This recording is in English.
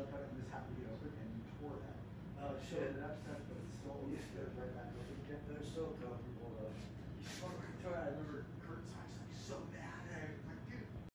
jumped out of this happened to be open and you tore that. Oh, Showed shit. it upset, but it's still, it's still right back over again.